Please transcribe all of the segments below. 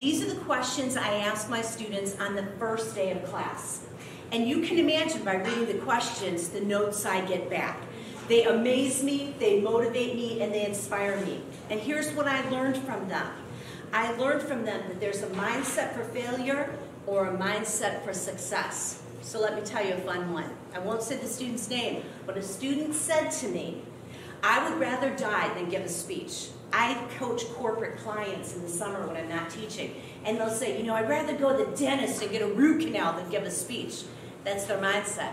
These are the questions I ask my students on the first day of class. And you can imagine by reading the questions, the notes I get back. They amaze me, they motivate me, and they inspire me. And here's what I learned from them. I learned from them that there's a mindset for failure or a mindset for success. So let me tell you a fun one. I won't say the student's name, but a student said to me, I would rather die than give a speech. I coach corporate clients in the summer when I'm not teaching, and they'll say, you know, I'd rather go to the dentist and get a root canal than give a speech. That's their mindset.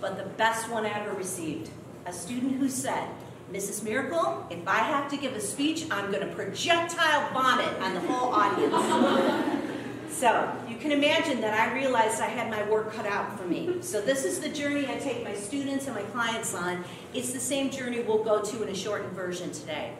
But the best one I ever received, a student who said, Mrs. Miracle, if I have to give a speech, I'm going to projectile vomit on the whole audience. so you can imagine that I realized I had my work cut out for me. So this is the journey I take my students and my clients on. It's the same journey we'll go to in a shortened version today.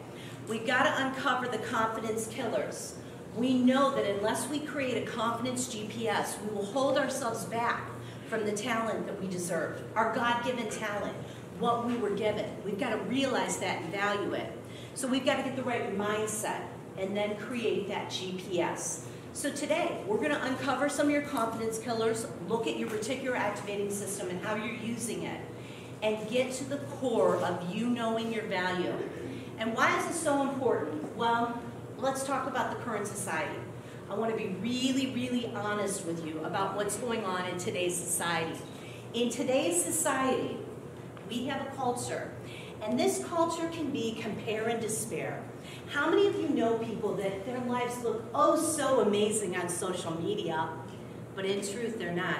We've got to uncover the confidence killers. We know that unless we create a confidence GPS, we will hold ourselves back from the talent that we deserve, our God-given talent, what we were given. We've got to realize that and value it. So we've got to get the right mindset and then create that GPS. So today, we're going to uncover some of your confidence killers, look at your reticular activating system and how you're using it, and get to the core of you knowing your value. And why is this so important? Well, let's talk about the current society. I want to be really, really honest with you about what's going on in today's society. In today's society, we have a culture, and this culture can be compare and despair. How many of you know people that their lives look oh so amazing on social media, but in truth they're not?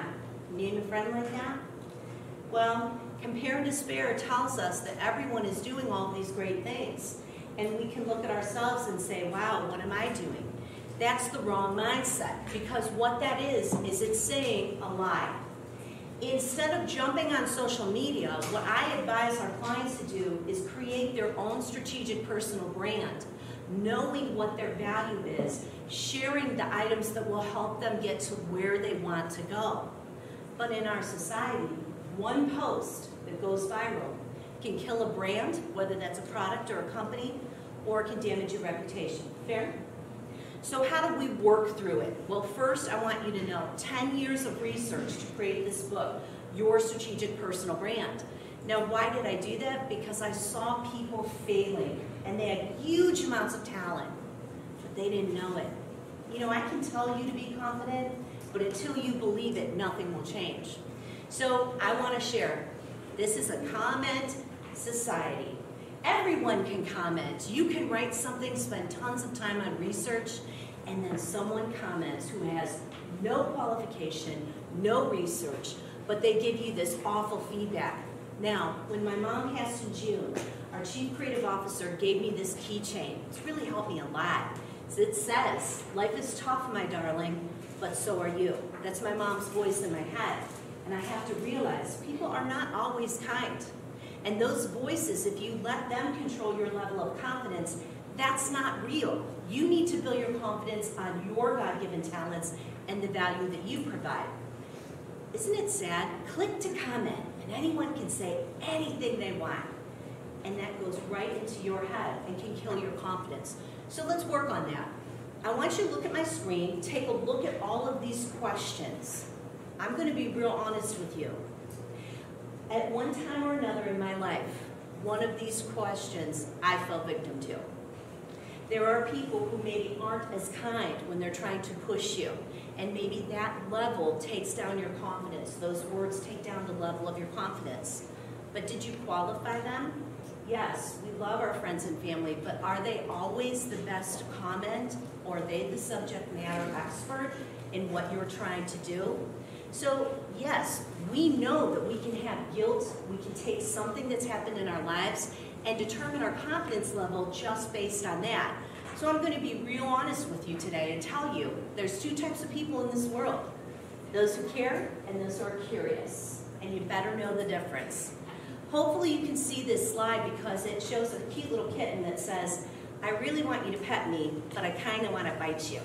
Name a friend like that? Well, compare and despair tells us that everyone is doing all these great things. And we can look at ourselves and say, wow, what am I doing? That's the wrong mindset because what that is, is it's saying a lie. Instead of jumping on social media, what I advise our clients to do is create their own strategic personal brand, knowing what their value is, sharing the items that will help them get to where they want to go. But in our society, one post that goes viral can kill a brand, whether that's a product or a company, or can damage your reputation. Fair? So how do we work through it? Well, first I want you to know 10 years of research to create this book, Your Strategic Personal Brand. Now, why did I do that? Because I saw people failing, and they had huge amounts of talent, but they didn't know it. You know, I can tell you to be confident, but until you believe it, nothing will change. So I want to share. This is a comment society. Everyone can comment. You can write something, spend tons of time on research, and then someone comments who has no qualification, no research, but they give you this awful feedback. Now, when my mom passed in June, our chief creative officer gave me this keychain. It's really helped me a lot. It says, life is tough, my darling, but so are you. That's my mom's voice in my head. And I have to realize people are not always kind. And those voices, if you let them control your level of confidence, that's not real. You need to build your confidence on your God-given talents and the value that you provide. Isn't it sad? Click to comment, and anyone can say anything they want. And that goes right into your head and can kill your confidence. So let's work on that. I want you to look at my screen, take a look at all of these questions. I'm going to be real honest with you. At one time or another in my life, one of these questions I fell victim to. There are people who maybe aren't as kind when they're trying to push you, and maybe that level takes down your confidence. Those words take down the level of your confidence. But did you qualify them? Yes, we love our friends and family, but are they always the best comment, or are they the subject matter expert in what you're trying to do? So yes, we know that we can have guilt, we can take something that's happened in our lives and determine our confidence level just based on that. So I'm going to be real honest with you today and tell you there's two types of people in this world. Those who care and those who are curious. And you better know the difference. Hopefully you can see this slide because it shows a cute little kitten that says, I really want you to pet me, but I kind of want to bite you.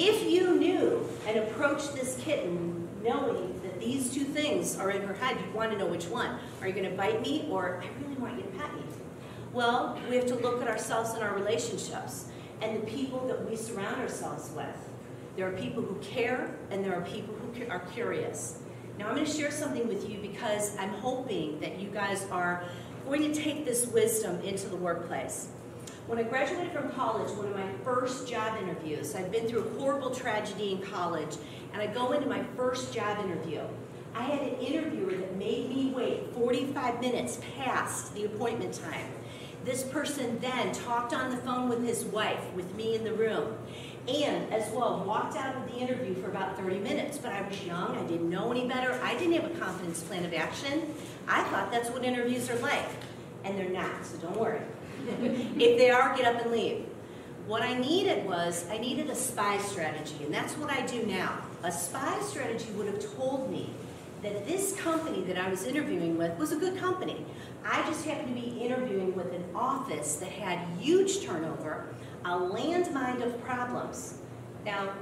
If you knew and approached this kitten knowing that these two things are in her head, you'd want to know which one. Are you going to bite me or I really want you to pet me? Well, we have to look at ourselves and our relationships. and the people that we surround ourselves with. There are people who care, and there are people who are curious. Now, I'm going to share something with you because I'm hoping that you guys are going to take this wisdom into the workplace. When I graduated from college, one of my first job interviews, I'd been through a horrible tragedy in college, and I go into my first job interview. I had an interviewer that made me wait 45 minutes past the appointment time. This person then talked on the phone with his wife, with me in the room, and as well walked out of the interview for about 30 minutes. But I was young, I didn't know any better, I didn't have a confidence plan of action. I thought that's what interviews are like, and they're not, so don't worry. if they are, get up and leave. What I needed was, I needed a SPY strategy, and that's what I do now. A SPY strategy would have told me that this company that I was interviewing with was a good company. I just happened to be interviewing with an office that had huge turnover, a landmine of problems. Now,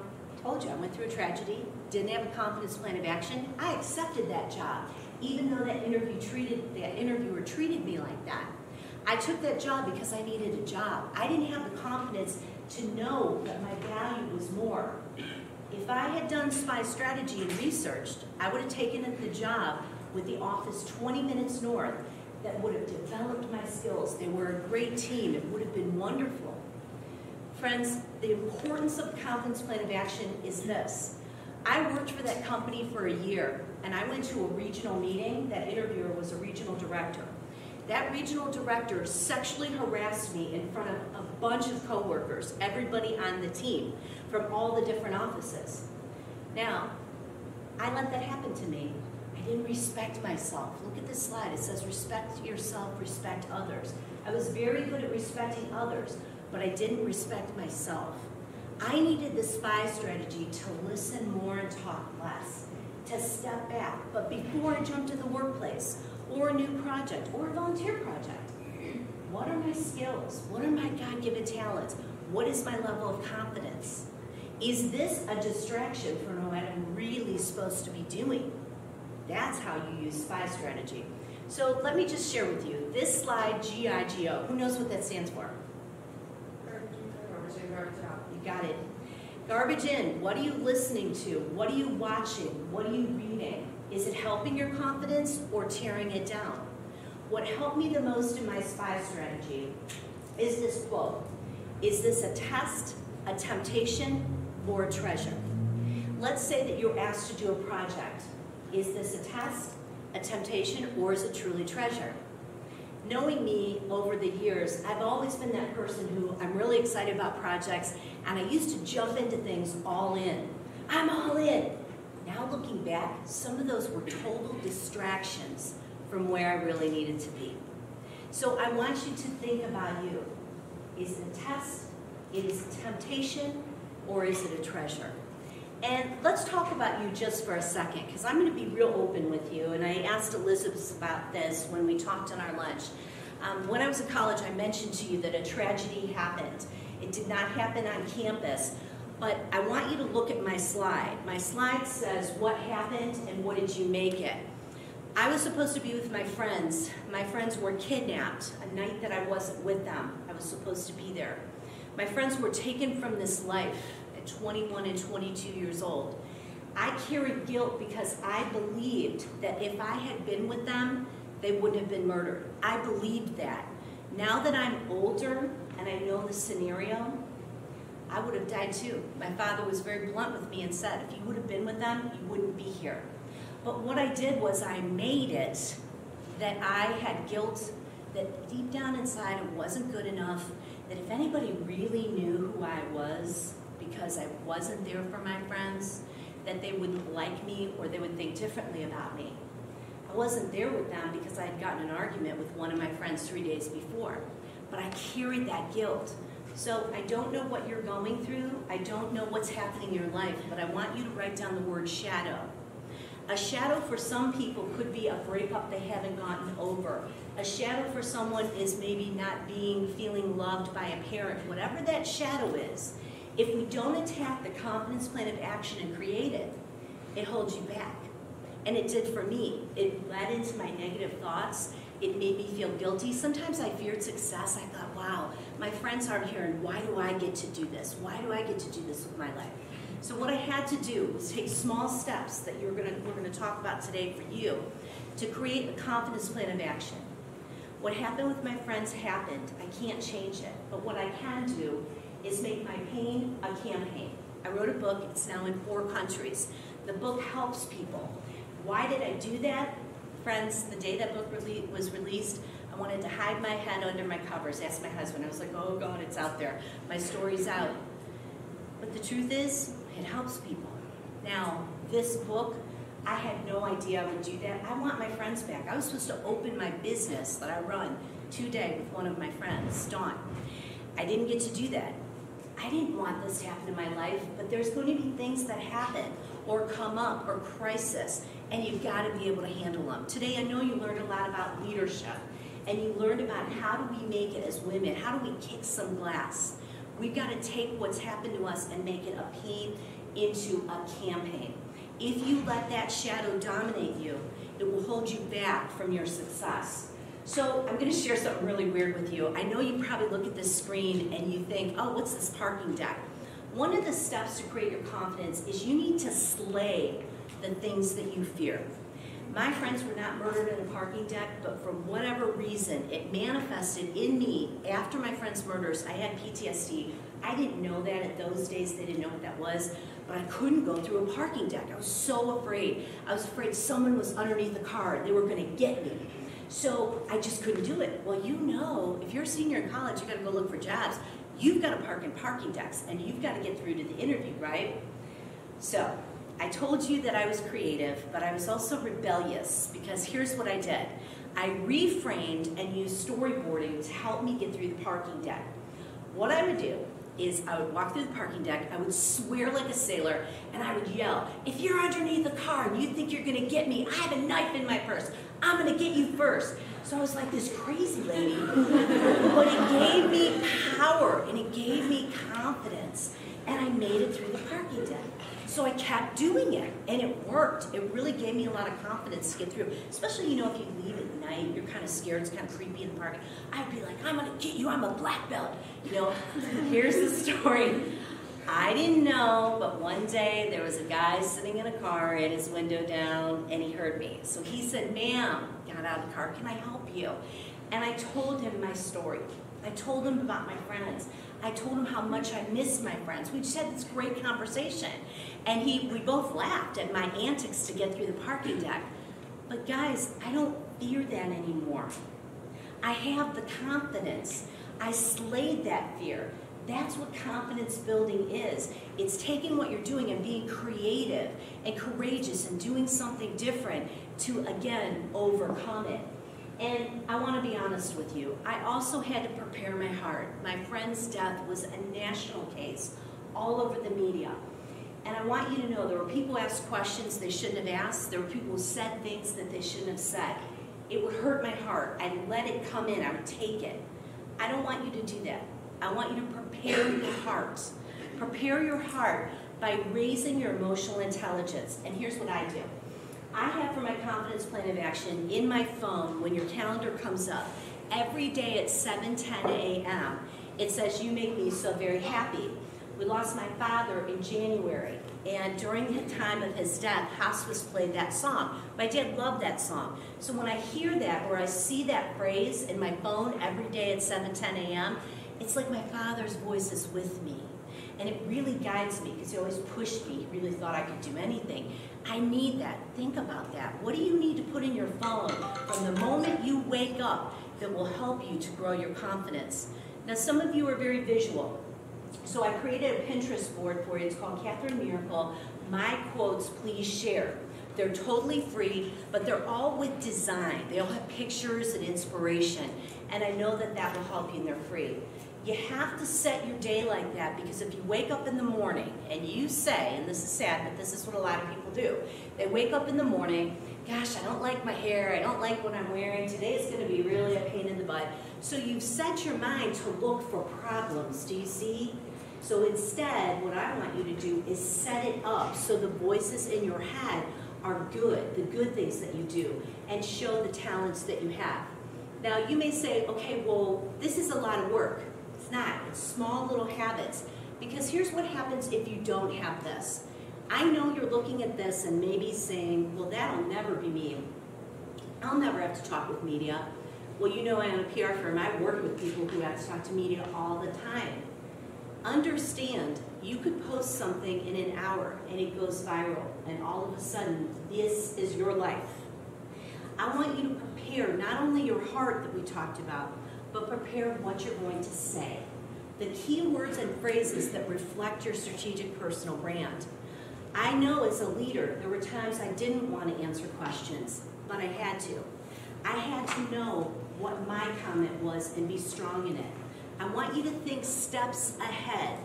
told you, I went through a tragedy, didn't have a confidence plan of action. I accepted that job, even though that interview treated that interviewer treated me like that. I took that job because I needed a job. I didn't have the confidence to know that my value was more. If I had done spy strategy and researched, I would have taken the job with the office 20 minutes north that would have developed my skills. They were a great team. It would have been wonderful. Friends, the importance of confidence plan of action is this. I worked for that company for a year, and I went to a regional meeting. That interviewer was a regional director. That regional director sexually harassed me in front of a bunch of coworkers, everybody on the team, from all the different offices. Now, I let that happen to me. I didn't respect myself. Look at this slide. It says respect yourself, respect others. I was very good at respecting others, but I didn't respect myself. I needed the spy strategy to listen more and talk less, to step back. But before I jump to the workplace, or a new project, or a volunteer project, what are my skills? What are my God-given talents? What is my level of confidence? Is this a distraction from what I'm really supposed to be doing? That's how you use SPY strategy. So let me just share with you, this slide, GIGO, who knows what that stands for? You got it. Garbage in, what are you listening to? What are you watching? What are you reading? Is it helping your confidence or tearing it down? What helped me the most in my SPY strategy is this quote. Is this a test, a temptation, or a treasure? Let's say that you're asked to do a project. Is this a test, a temptation, or is it truly treasure? Knowing me over the years, I've always been that person who I'm really excited about projects, and I used to jump into things all in. I'm all in. Now looking back, some of those were total distractions from where I really needed to be. So I want you to think about you. Is it a test? Is it temptation? Or is it a treasure? And let's talk about you just for a second, because I'm going to be real open with you. And I asked Elizabeth about this when we talked on our lunch. Um, when I was in college, I mentioned to you that a tragedy happened. It did not happen on campus, but I want you to look at my slide. My slide says what happened and what did you make it. I was supposed to be with my friends. My friends were kidnapped a night that I wasn't with them. I was supposed to be there. My friends were taken from this life at 21 and 22 years old. I carried guilt because I believed that if I had been with them, they wouldn't have been murdered. I believed that. Now that I'm older and I know the scenario, I would have died too. My father was very blunt with me and said, if you would have been with them, you wouldn't be here. But what I did was I made it that I had guilt, that deep down inside it wasn't good enough, that if anybody really knew who I was because I wasn't there for my friends, that they wouldn't like me or they would think differently about me. I wasn't there with them because I had gotten an argument with one of my friends three days before, but I carried that guilt. So I don't know what you're going through. I don't know what's happening in your life, but I want you to write down the word shadow. A shadow for some people could be a breakup they haven't gotten over. A shadow for someone is maybe not being, feeling loved by a parent. Whatever that shadow is, if we don't attack the confidence plan of action and create it, it holds you back. And it did for me. It led into my negative thoughts, It made me feel guilty. Sometimes I feared success. I thought, wow, my friends aren't here, and why do I get to do this? Why do I get to do this with my life? So what I had to do was take small steps that you're gonna, we're going to talk about today for you to create a confidence plan of action. What happened with my friends happened. I can't change it. But what I can do is make my pain a campaign. I wrote a book. It's now in four countries. The book helps people. Why did I do that? Friends, the day that book rele was released, I wanted to hide my head under my covers. Asked my husband. I was like, oh God, it's out there. My story's out. But the truth is, it helps people. Now, this book, I had no idea I would do that. I want my friends back. I was supposed to open my business that I run today with one of my friends, Dawn. I didn't get to do that. I didn't want this to happen in my life, but there's going to be things that happen or come up or crisis, and you've got to be able to handle them. Today, I know you learned a lot about leadership, and you learned about how do we make it as women, how do we kick some glass. We've got to take what's happened to us and make it a pain into a campaign. If you let that shadow dominate you, it will hold you back from your success. So I'm going to share something really weird with you. I know you probably look at this screen and you think, oh, what's this parking deck? One of the steps to create your confidence is you need to slay the things that you fear. My friends were not murdered in a parking deck, but for whatever reason, it manifested in me after my friend's murders. I had PTSD. I didn't know that at those days. They didn't know what that was but I couldn't go through a parking deck. I was so afraid. I was afraid someone was underneath the car they were going to get me. So I just couldn't do it. Well, you know, if you're a senior in college, you got to go look for jobs. You've got to park in parking decks and you've got to get through to the interview, right? So I told you that I was creative, but I was also rebellious because here's what I did. I reframed and used storyboarding to help me get through the parking deck. What I would do is I would walk through the parking deck, I would swear like a sailor, and I would yell, if you're underneath the car and you think you're gonna get me, I have a knife in my purse. I'm gonna get you first. So I was like this crazy lady, but it gave me power and it gave me confidence, and I made it through the parking deck. So I kept doing it, and it worked. It really gave me a lot of confidence to get through, especially, you know, if you leave at night, you're kind of scared, it's kind of creepy in the park. I'd be like, I'm gonna get you, I'm a black belt. You know, here's the story. I didn't know, but one day there was a guy sitting in a car, had his window down, and he heard me. So he said, ma'am, got out of the car, can I help you? And I told him my story. I told him about my friends. I told him how much I missed my friends. We just had this great conversation. And he, we both laughed at my antics to get through the parking deck. But guys, I don't fear that anymore. I have the confidence. I slayed that fear. That's what confidence building is. It's taking what you're doing and being creative and courageous and doing something different to, again, overcome it. And I want to be honest with you. I also had to prepare my heart. My friend's death was a national case all over the media. Want you to know there were people asked questions they shouldn't have asked. There were people who said things that they shouldn't have said. It would hurt my heart. I'd let it come in. I would take it. I don't want you to do that. I want you to prepare your heart. Prepare your heart by raising your emotional intelligence. And here's what I do. I have for my confidence plan of action in my phone when your calendar comes up, every day at 7:10 a.m. It says, you make me so very happy. We lost my father in January, and during the time of his death, hospice played that song. My dad loved that song. So when I hear that or I see that phrase in my phone every day at 7:10 a.m., it's like my father's voice is with me. And it really guides me because he always pushed me. He really thought I could do anything. I need that. Think about that. What do you need to put in your phone from the moment you wake up that will help you to grow your confidence? Now, some of you are very visual. So I created a Pinterest board for you. It's called Katherine Miracle. My quotes, please share. They're totally free, but they're all with design. They all have pictures and inspiration. And I know that that will help you and they're free. You have to set your day like that because if you wake up in the morning and you say, and this is sad, but this is what a lot of people do. They wake up in the morning, gosh, I don't like my hair, I don't like what I'm wearing, today is going to be really a pain in the butt. So you've set your mind to look for problems, do you see? So instead, what I want you to do is set it up so the voices in your head are good, the good things that you do, and show the talents that you have. Now, you may say, okay, well, this is a lot of work. It's not. It's small little habits. Because here's what happens if you don't have this. I know you're looking at this and maybe saying, well, that'll never be me. I'll never have to talk with media. Well, you know, I'm a PR firm. I work with people who have to talk to media all the time. Understand, you could post something in an hour and it goes viral, and all of a sudden, this is your life. I want you to prepare not only your heart that we talked about, but prepare what you're going to say. The key words and phrases that reflect your strategic personal brand. I know as a leader, there were times I didn't want to answer questions, but I had to. I had to know what my comment was and be strong in it. I want you to think steps ahead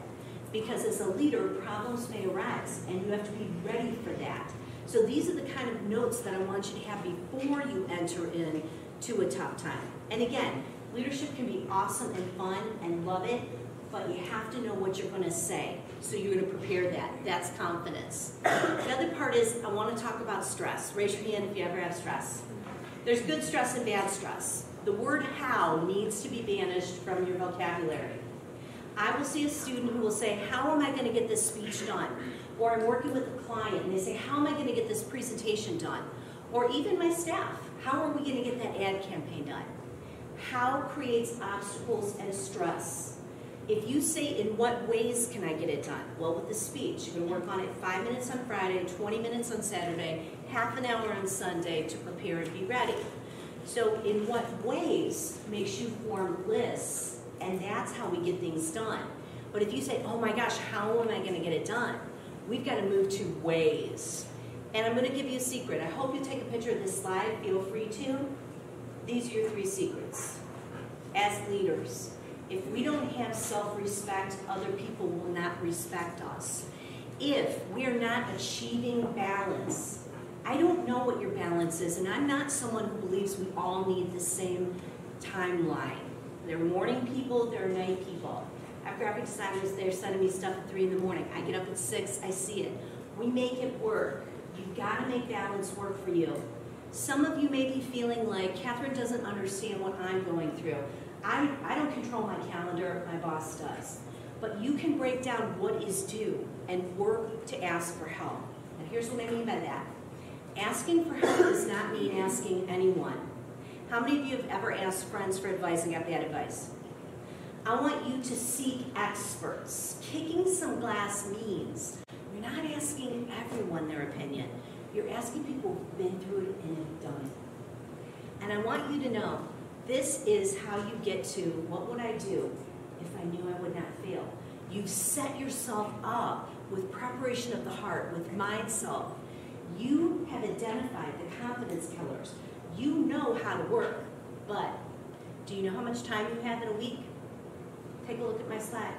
because as a leader, problems may arise and you have to be ready for that. So these are the kind of notes that I want you to have before you enter in to a tough time. And again, leadership can be awesome and fun and love it, but you have to know what you're going to say. So you're going to prepare that. That's confidence. The other part is I want to talk about stress. Raise your hand if you ever have stress. There's good stress and bad stress. The word how needs to be banished from your vocabulary. I will see a student who will say, how am I going to get this speech done? Or I'm working with a client and they say, how am I going to get this presentation done? Or even my staff, how are we going to get that ad campaign done? How creates obstacles and stress. If you say, in what ways can I get it done? Well, with the speech, going to work on it five minutes on Friday, 20 minutes on Saturday, half an hour on Sunday to prepare and be ready. So in what ways makes you form lists, and that's how we get things done. But if you say, oh my gosh, how am I going to get it done? We've got to move to ways. And I'm going to give you a secret. I hope you take a picture of this slide. Feel free to. These are your three secrets. As leaders, if we don't have self-respect, other people will not respect us. If we are not achieving balance, I don't know what your balance is, and I'm not someone who believes we all need the same timeline. There are morning people, there are night people. I have graphic designers, they're sending me stuff at 3 in the morning. I get up at 6, I see it. We make it work. You've got to make balance work for you. Some of you may be feeling like, Katherine doesn't understand what I'm going through. I, I don't control my calendar, my boss does. But you can break down what is due and work to ask for help. And here's what I mean by that. Asking for help does not mean asking anyone. How many of you have ever asked friends for advice and got bad advice? I want you to seek experts. Kicking some glass means you're not asking everyone their opinion. You're asking people who've been through it and have done it. And I want you to know, this is how you get to what would I do if I knew I would not fail. You've set yourself up with preparation of the heart, with mindset, you have identified the confidence killers. You know how to work, but do you know how much time you have in a week? Take a look at my slide.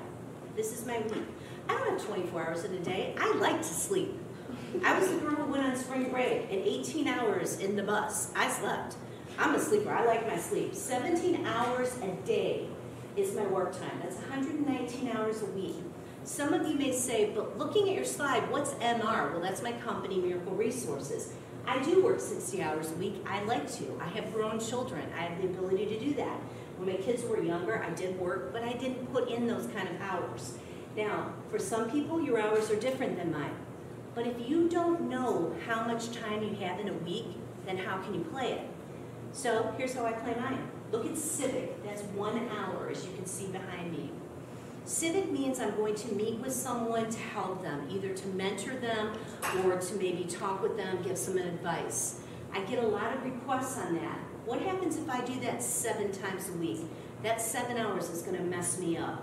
This is my week. I don't have 24 hours in a day. I like to sleep. I was the girl who went on spring break and 18 hours in the bus. I slept. I'm a sleeper. I like my sleep. 17 hours a day is my work time. That's 119 hours a week. Some of you may say, but looking at your slide, what's MR? Well, that's my company, Miracle Resources. I do work 60 hours a week. I like to. I have grown children. I have the ability to do that. When my kids were younger, I did work, but I didn't put in those kind of hours. Now, for some people, your hours are different than mine. But if you don't know how much time you have in a week, then how can you play it? So here's how I play mine. Look at Civic. That's one hour, as you can see behind me. Civic means I'm going to meet with someone to help them, either to mentor them or to maybe talk with them, give some advice. I get a lot of requests on that. What happens if I do that seven times a week? That seven hours is going to mess me up.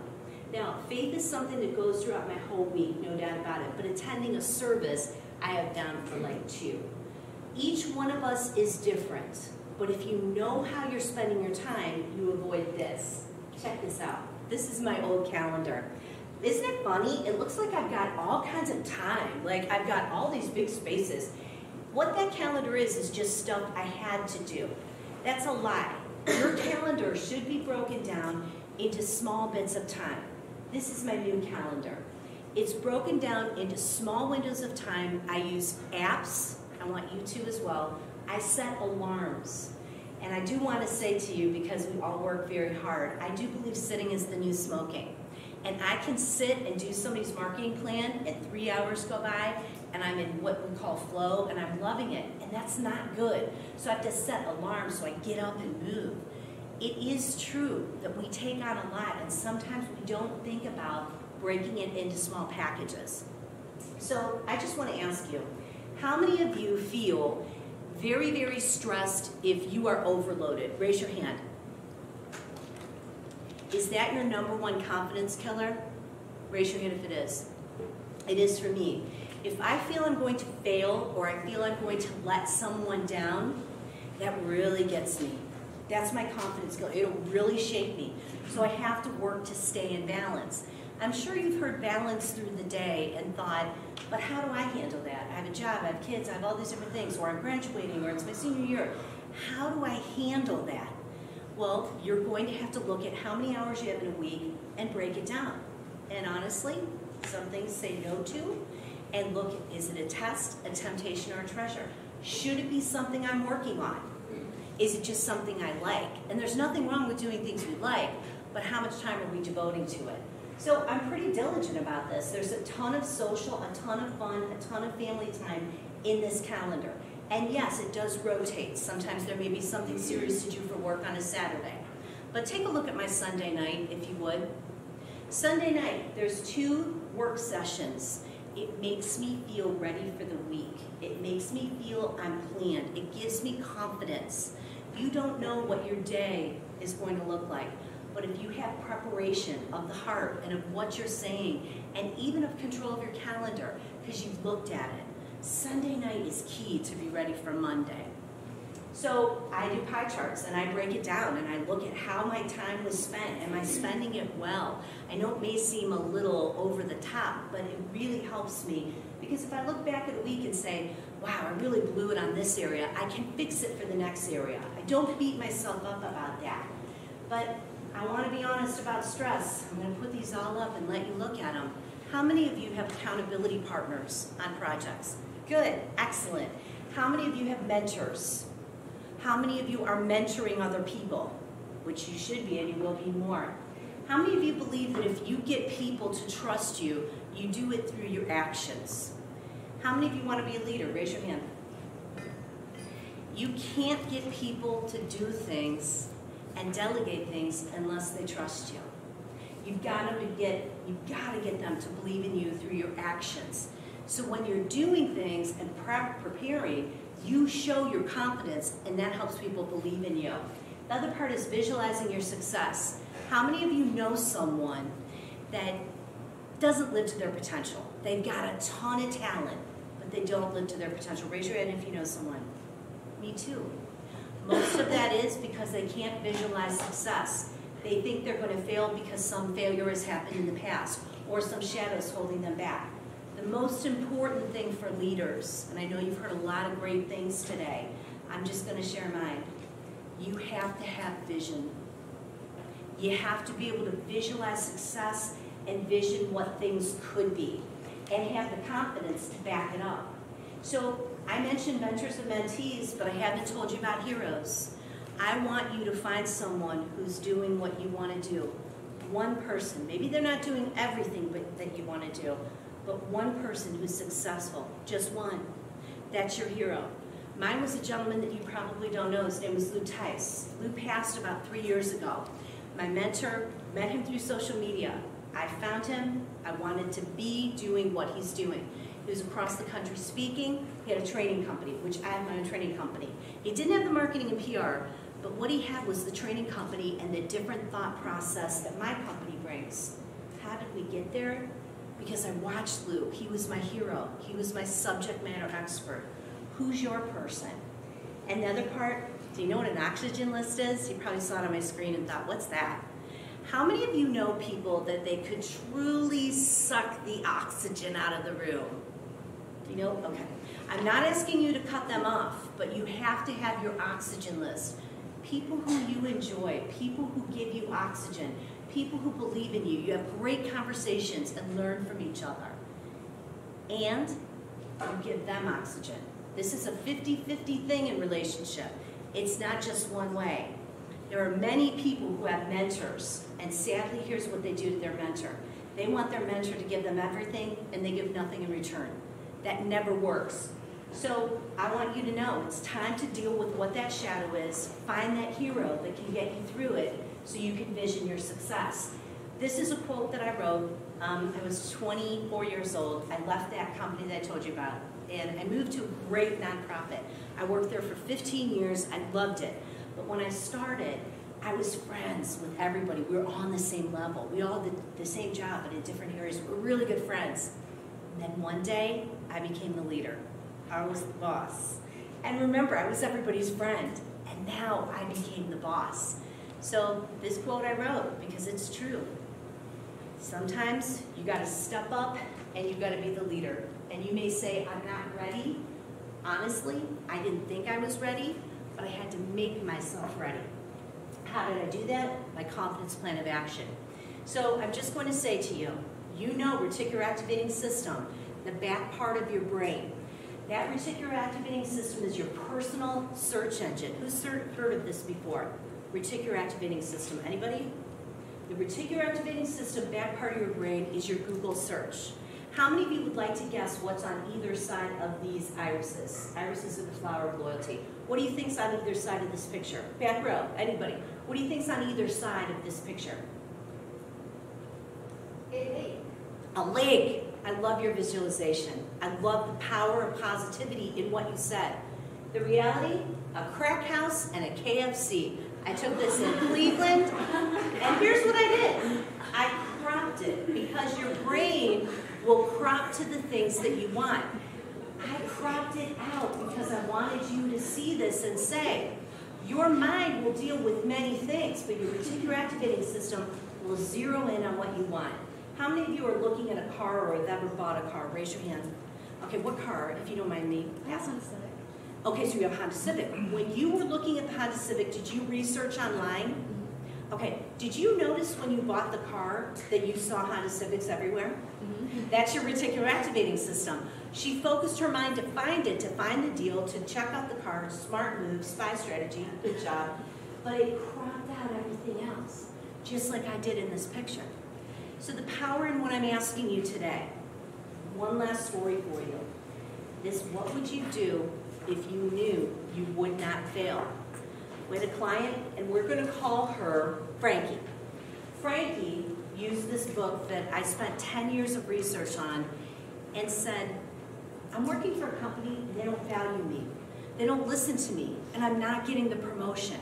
Now, faith is something that goes throughout my whole week, no doubt about it, but attending a service, I have down for like two. Each one of us is different, but if you know how you're spending your time, you avoid this. Check this out. This is my old calendar. Isn't it funny? It looks like I've got all kinds of time. Like I've got all these big spaces. What that calendar is, is just stuff I had to do. That's a lie. Your calendar should be broken down into small bits of time. This is my new calendar. It's broken down into small windows of time. I use apps. I want you to as well. I set alarms. And I do want to say to you, because we all work very hard, I do believe sitting is the new smoking. And I can sit and do somebody's marketing plan and three hours go by and I'm in what we call flow and I'm loving it. And that's not good. So I have to set alarms so I get up and move. It is true that we take on a lot and sometimes we don't think about breaking it into small packages. So I just want to ask you, how many of you feel very, very stressed if you are overloaded? Raise your hand. Is that your number one confidence killer? Raise your hand if it is. It is for me. If I feel I'm going to fail or I feel I'm going to let someone down, that really gets me. That's my confidence killer. It'll really shake me. So I have to work to stay in balance. I'm sure you've heard balance through the day and thought, but how do I handle that? I have a job, I have kids, I have all these different things, or I'm graduating, or it's my senior year. How do I handle that? Well, you're going to have to look at how many hours you have in a week and break it down. And honestly, some things say no to, and look, is it a test, a temptation, or a treasure? Should it be something I'm working on? Is it just something I like? And there's nothing wrong with doing things we like, but how much time are we devoting to it? So I'm pretty diligent about this. There's a ton of social, a ton of fun, a ton of family time in this calendar. And yes, it does rotate. Sometimes there may be something serious to do for work on a Saturday. But take a look at my Sunday night, if you would. Sunday night, there's two work sessions. It makes me feel ready for the week. It makes me feel I'm planned. It gives me confidence. You don't know what your day is going to look like. But if you have preparation of the heart and of what you're saying, and even of control of your calendar, because you've looked at it, Sunday night is key to be ready for Monday. So I do pie charts and I break it down and I look at how my time was spent. Am I spending it well? I know it may seem a little over the top, but it really helps me because if I look back at a week and say, wow, I really blew it on this area, I can fix it for the next area. I don't beat myself up about that. But I want to be honest about stress. I'm going to put these all up and let you look at them. How many of you have accountability partners on projects? Good, excellent. How many of you have mentors? How many of you are mentoring other people? Which you should be and you will be more. How many of you believe that if you get people to trust you, you do it through your actions? How many of you want to be a leader? Raise your hand. You can't get people to do things and delegate things unless they trust you. You've got to get you've got to get them to believe in you through your actions. So when you're doing things and prep, preparing, you show your confidence, and that helps people believe in you. The other part is visualizing your success. How many of you know someone that doesn't live to their potential? They've got a ton of talent, but they don't live to their potential. Raise your hand if you know someone. Me too. Most of that is because they can't visualize success. They think they're going to fail because some failure has happened in the past or some shadows holding them back. The most important thing for leaders, and I know you've heard a lot of great things today, I'm just going to share mine. You have to have vision. You have to be able to visualize success and vision what things could be and have the confidence to back it up. So I mentioned mentors and mentees, but I haven't told you about heroes. I want you to find someone who's doing what you want to do. One person. Maybe they're not doing everything but, that you want to do, but one person who's successful. Just one. That's your hero. Mine was a gentleman that you probably don't know. His name was Lou Tice. Lou passed about three years ago. My mentor met him through social media. I found him. I wanted to be doing what he's doing. Was across the country speaking. He had a training company, which I have my own training company. He didn't have the marketing and PR, but what he had was the training company and the different thought process that my company brings. How did we get there? Because I watched Lou. He was my hero. He was my subject matter expert. Who's your person? And the other part, do you know what an oxygen list is? You probably saw it on my screen and thought, what's that? How many of you know people that they could truly suck the oxygen out of the room? You know, okay. I'm not asking you to cut them off, but you have to have your oxygen list. People who you enjoy, people who give you oxygen, people who believe in you. You have great conversations and learn from each other. And you give them oxygen. This is a 50-50 thing in relationship. It's not just one way. There are many people who have mentors, and sadly, here's what they do to their mentor. They want their mentor to give them everything, and they give nothing in return. That never works. So I want you to know it's time to deal with what that shadow is, find that hero that can get you through it so you can vision your success. This is a quote that I wrote. Um, I was 24 years old. I left that company that I told you about, and I moved to a great nonprofit. I worked there for 15 years. I loved it. But when I started, I was friends with everybody. We were on the same level. We all did the same job, but in different areas. We were really good friends. And then one day, I became the leader. I was the boss. And remember, I was everybody's friend. And now I became the boss. So this quote I wrote because it's true. Sometimes you got to step up and you got to be the leader. And you may say, I'm not ready. Honestly, I didn't think I was ready, but I had to make myself ready. How did I do that? My confidence plan of action. So I'm just going to say to you, you know reticular activating system, the back part of your brain. That reticular activating system is your personal search engine. Who's heard of this before? Reticular activating system. Anybody? The reticular activating system, back part of your brain, is your Google search. How many of you would like to guess what's on either side of these irises? Irises are the flower of loyalty. What do you think's on either side of this picture? Back row, anybody. What do you think's on either side of this picture? A lake. I love your visualization. I love the power of positivity in what you said. The reality, a crack house and a KFC. I took this in Cleveland, and here's what I did. I cropped it because your brain will crop to the things that you want. I cropped it out because I wanted you to see this and say, your mind will deal with many things, but your reticular activating system will zero in on what you want. How many of you are looking at a car or have ever bought a car? Raise your hand. Okay, what car, if you don't mind me asking? Civic. Okay, so you have Honda Civic. When you were looking at the Honda Civic, did you research online? Okay, did you notice when you bought the car that you saw Honda Civics everywhere? Mm-hmm. That's your reticular activating system. She focused her mind to find it, to find the deal, to check out the car, smart move, spy strategy, good job. But it cropped out everything else, just like I did in this picture. So the power in what I'm asking you today, one last story for you, is what would you do if you knew you would not fail? We had a client, and we're going to call her Frankie. Frankie used this book that I spent 10 years of research on and said, I'm working for a company and they don't value me. They don't listen to me, and I'm not getting the promotion.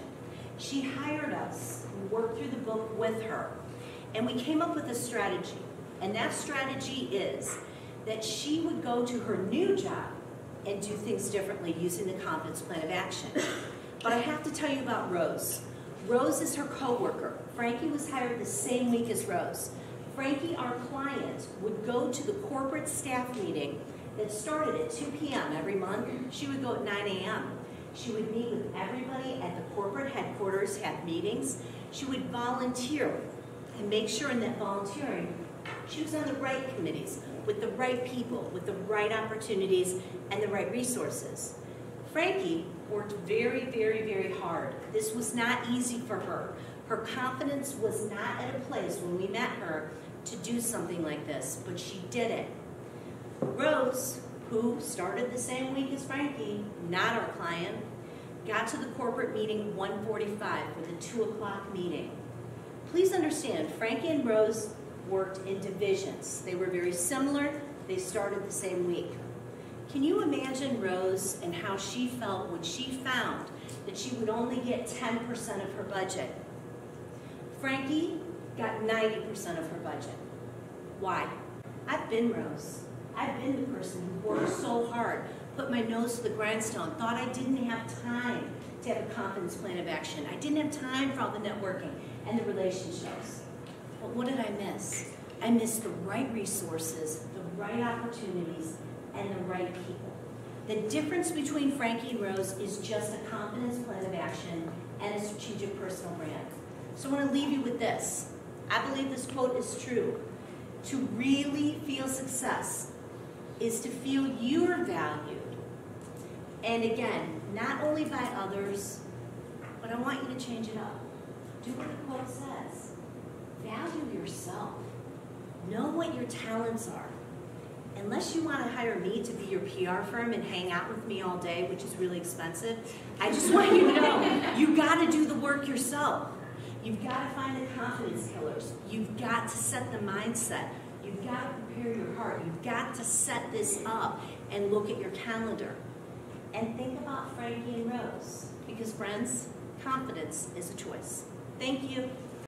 She hired us, we worked through the book with her, and we came up with a strategy. And that strategy is that she would go to her new job and do things differently using the confidence plan of action. But I have to tell you about Rose. Rose is her coworker. Frankie was hired the same week as Rose. Frankie, our client, would go to the corporate staff meeting that started at 2 p.m. every month. She would go at 9 a.m. She would meet with everybody at the corporate headquarters, have meetings. She would volunteer and make sure in that volunteering was on the right committees, with the right people, with the right opportunities, and the right resources. Frankie worked very, very, very hard. This was not easy for her. Her confidence was not at a place when we met her to do something like this, but she did it. Rose, who started the same week as Frankie, not our client, got to the corporate meeting 1:45 for the 2 o'clock meeting. Please understand, Frankie and Rose worked in divisions. They were very similar. They started the same week. Can you imagine Rose and how she felt when she found that she would only get 10% of her budget? Frankie got 90% of her budget. Why? I've been Rose. I've been the person who worked so hard, put my nose to the grindstone, thought I didn't have time to have a confidence plan of action. I didn't have time for all the networking and the relationships. But what did I miss? I missed the right resources, the right opportunities, and the right people. The difference between Frankie and Rose is just a confidence plan of action and a strategic personal brand. So I want to leave you with this. I believe this quote is true. To really feel success is to feel you're valued. And again, not only by others, but I want you to change it up. Do what the quote says. Value yourself. Know what your talents are. Unless you want to hire me to be your PR firm and hang out with me all day, which is really expensive, I just want you to know you've got to do the work yourself. You've got to find the confidence killers. You've got to set the mindset. You've got to prepare your heart. You've got to set this up and look at your calendar. And think about Frankie and Rose. Because, friends, confidence is a choice. Thank you.